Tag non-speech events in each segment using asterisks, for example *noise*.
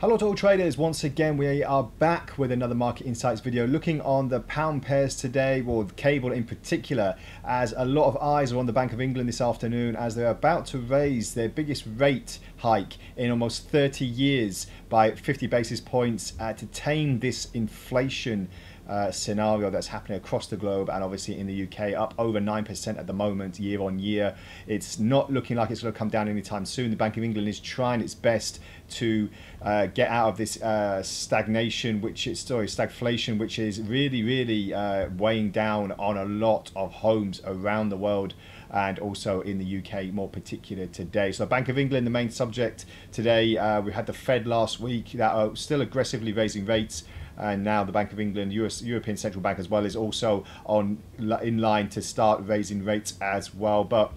Hello to all traders, once again we are back with another Market Insights video looking on the pound pairs today, the cable in particular, as a lot of eyes are on the Bank of England this afternoon as they're about to raise their biggest rate hike in almost 30 years by 50 basis points uh, to tame this inflation uh, scenario that's happening across the globe and obviously in the UK up over 9% at the moment year on year. It's not looking like it's going to come down anytime soon. The Bank of England is trying its best to uh, get out of this uh, stagnation, which is sorry, stagflation, which is really, really uh, weighing down on a lot of homes around the world and also in the UK more particular today. So Bank of England, the main subject today, uh, we had the Fed last week that are still aggressively raising rates and now the Bank of England, US, European Central Bank as well, is also on in line to start raising rates as well. But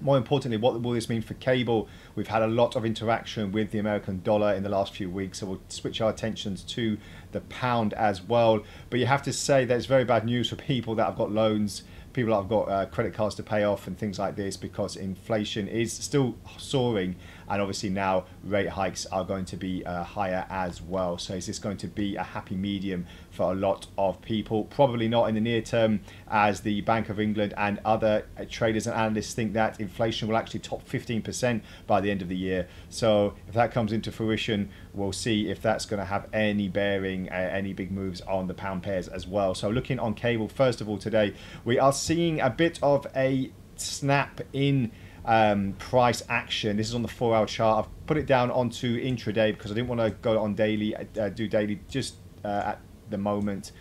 more importantly, what will this mean for cable? We've had a lot of interaction with the American dollar in the last few weeks, so we'll switch our attentions to the pound as well. But you have to say that it's very bad news for people that have got loans people that have got uh, credit cards to pay off and things like this because inflation is still soaring and obviously now rate hikes are going to be uh, higher as well. So is this going to be a happy medium for a lot of people? Probably not in the near term as the Bank of England and other uh, traders and analysts think that inflation will actually top 15% by the end of the year. So if that comes into fruition we'll see if that's going to have any bearing uh, any big moves on the pound pairs as well so looking on cable first of all today we are seeing a bit of a snap in um, price action. This is on the four hour chart. I've put it down onto intraday because I didn't want to go on daily, uh, do daily just uh, at the moment.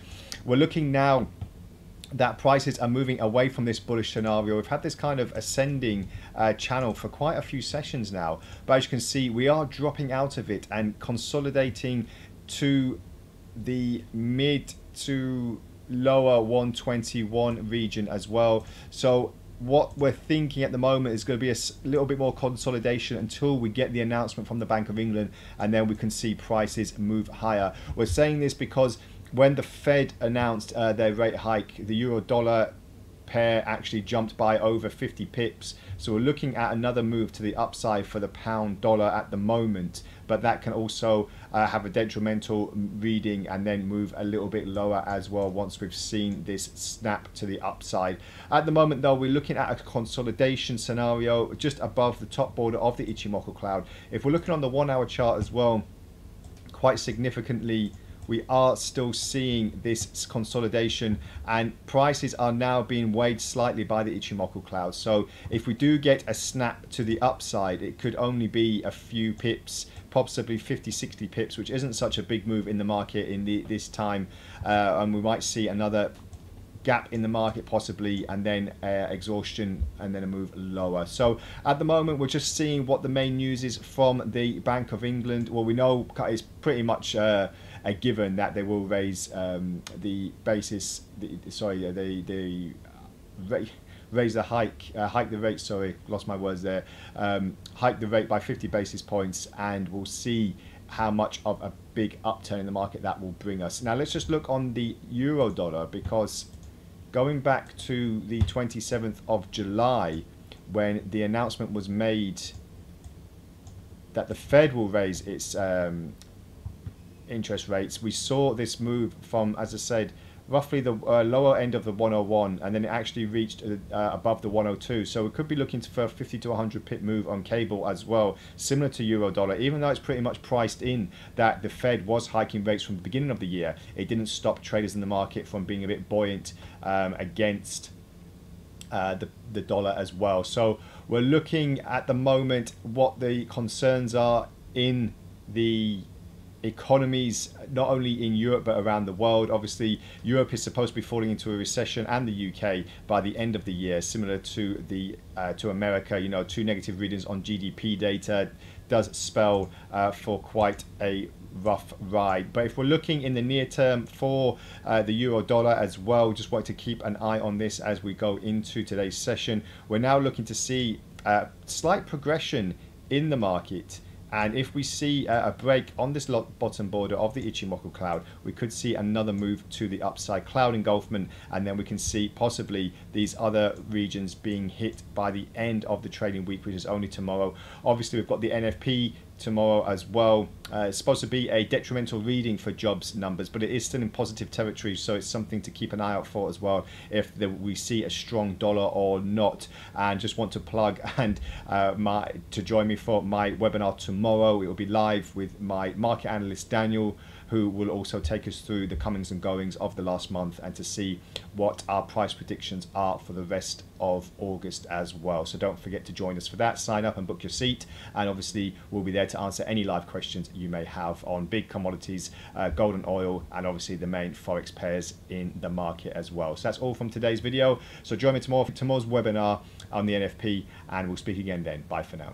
We're looking now that prices are moving away from this bullish scenario. We've had this kind of ascending uh, channel for quite a few sessions now, but as you can see, we are dropping out of it and consolidating to the mid to lower 121 region as well. So what we're thinking at the moment is going to be a little bit more consolidation until we get the announcement from the Bank of England and then we can see prices move higher. We're saying this because when the Fed announced uh, their rate hike, the euro dollar pair actually jumped by over 50 pips. So we're looking at another move to the upside for the pound dollar at the moment, but that can also uh, have a detrimental reading and then move a little bit lower as well once we've seen this snap to the upside. At the moment though, we're looking at a consolidation scenario just above the top border of the Ichimoku cloud. If we're looking on the one hour chart as well, quite significantly we are still seeing this consolidation and prices are now being weighed slightly by the Ichimoku cloud. So if we do get a snap to the upside, it could only be a few pips, possibly 50, 60 pips, which isn't such a big move in the market in the, this time. Uh, and we might see another gap in the market possibly and then uh, exhaustion and then a move lower so at the moment we're just seeing what the main news is from the Bank of England well we know it's pretty much uh, given that they will raise um, the basis the, sorry the the raise the hike, uh, hike the rate, sorry, lost my words there, um, hike the rate by 50 basis points and we'll see how much of a big upturn in the market that will bring us. Now let's just look on the euro dollar because going back to the 27th of July when the announcement was made that the Fed will raise its um, interest rates, we saw this move from, as I said, roughly the uh, lower end of the 101 and then it actually reached uh, uh above the 102 so we could be looking for a 50 to 100 pip move on cable as well similar to euro dollar. Even though it's pretty much priced in that the fed was hiking rates from the beginning of the year it didn't stop traders in the market from being a bit buoyant um, against uh, the, the dollar as well. So we're looking at the moment what the concerns are in the economies not only in Europe but around the world. Obviously, Europe is supposed to be falling into a recession, and the UK by the end of the year, similar to the uh, to America. You know, two negative readings on GDP data does spell uh, for quite a rough ride. But if we're looking in the near term for uh, the euro dollar as well, just want to keep an eye on this as we go into today's session. We're now looking to see a slight progression in the market. And if we see a break on this bottom border of the Ichimoku cloud, we could see another move to the upside cloud engulfment, and then we can see possibly these other regions being hit by the end of the trading week, which is only tomorrow. Obviously, we've got the NFP tomorrow as well. Uh, it's supposed to be a detrimental reading for jobs numbers, but it is still in positive territory, so it's something to keep an eye out for as well if the, we see a strong dollar or not. And just want to plug *laughs* and uh, my to join me for my webinar tomorrow. It will be live with my market analyst Daniel who will also take us through the comings and goings of the last month and to see what our price predictions are for the rest of August as well. So don't forget to join us for that. Sign up and book your seat. And obviously, we'll be there to answer any live questions you may have on big commodities, uh, gold and oil, and obviously the main Forex pairs in the market as well. So that's all from today's video. So join me tomorrow for tomorrow's webinar on the NFP, and we'll speak again then. Bye for now.